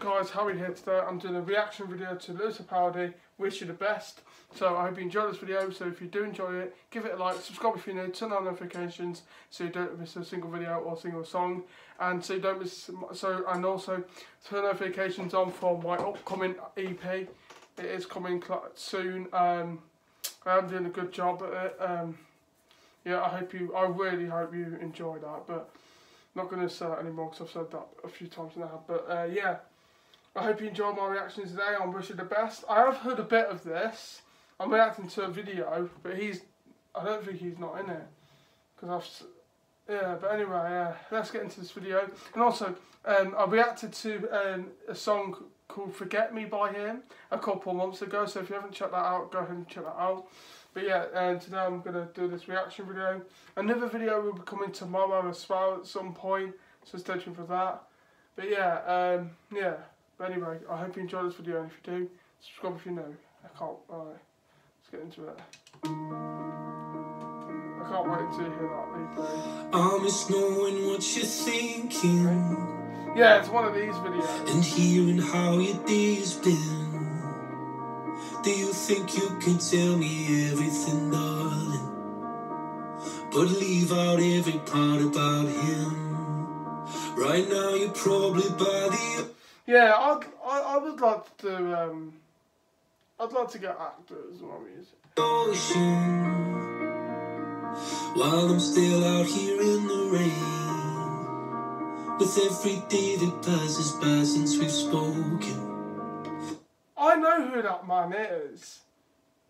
guys, Harry here today. I'm doing a reaction video to Lewis Capaldi, Wish You the Best. So I hope you enjoyed this video. So if you do enjoy it, give it a like, subscribe if you're new, turn on notifications so you don't miss a single video or single song. And so you don't miss, so and also turn notifications on for my upcoming EP. It is coming soon. Um, I am doing a good job at it. Um, yeah, I hope you, I really hope you enjoy that. But not going to say that anymore because I've said that a few times now. But uh, yeah, I hope you enjoyed my reactions today on Wish You the Best. I have heard a bit of this. I'm reacting to a video, but he's, I don't think he's not in it. Because I've, yeah, but anyway, uh, let's get into this video. And also, um, I reacted to um, a song called Forget Me by him a couple months ago. So if you haven't checked that out, go ahead and check that out. But yeah, and today I'm going to do this reaction video. Another video will be coming tomorrow as well at some point, so stay tuned for that. But yeah, um, yeah. But anyway, I hope you enjoyed this video, and if you do, subscribe if you know. I can't, alright, let's get into it. I can't wait to hear that replay. I miss knowing what you're thinking. Yeah, it's one of these videos. And hearing how your day's been. Do you think you can tell me everything, darling? But leave out every part about him. Right now, you're probably by the. Yeah, I'd, I, I would like to. Um, I'd like to get actors on music. While I'm still out here in the rain. With every day that passes by since we've spoken. I know who that man is.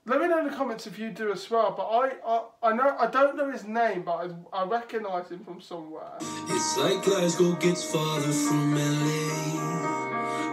Let me know in the comments if you do as well. But I, I, I know I don't know his name, but I, I recognise him from somewhere. It's like Glasgow gets farther from LA.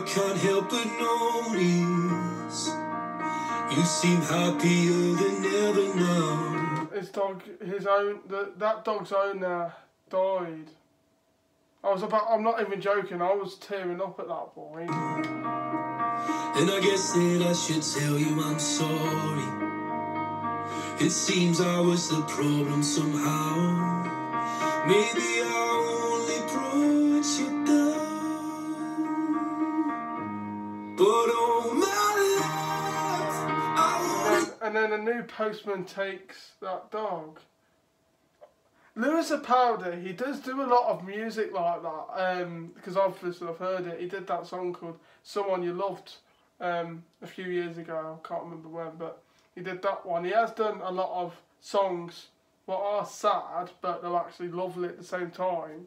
can't help but notice you seem happier than ever now. His dog, his own, the, that dog's owner died. I was about, I'm not even joking, I was tearing up at that point. And I guess that I should tell you I'm sorry. It seems I was the problem somehow. Maybe I and then a new postman takes that dog. Lewis Capaldi, he does do a lot of music like that, um, because obviously I've heard it. He did that song called Someone You Loved um, a few years ago, I can't remember when, but he did that one. He has done a lot of songs that are sad, but they're actually lovely at the same time.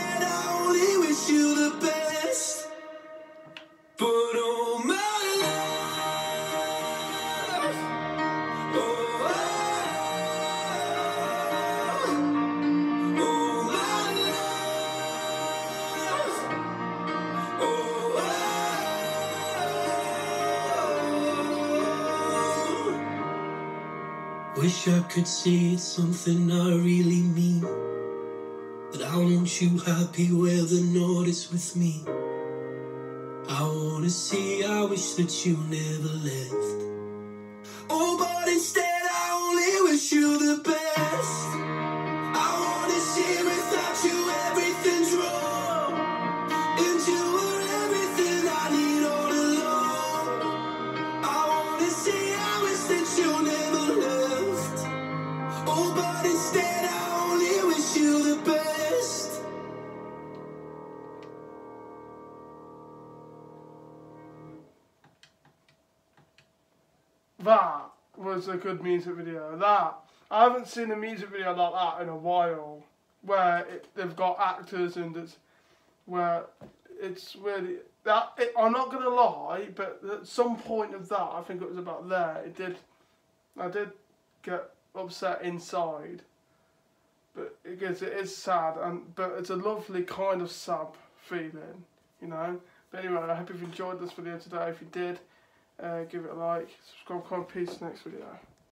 Wish I could say it's something I really mean. That I want you happy where the north is with me. I wanna say I wish that you never left. Oh, but instead I only wish you the best. Was a good music video. That I haven't seen a music video like that in a while, where it, they've got actors and it's where it's really that. It, I'm not gonna lie, but at some point of that, I think it was about there. It did. I did get upset inside, but because it is sad and but it's a lovely kind of sad feeling, you know. But anyway, I hope you've enjoyed this video today. If you did, uh, give it a like, subscribe, comment, peace. Next video.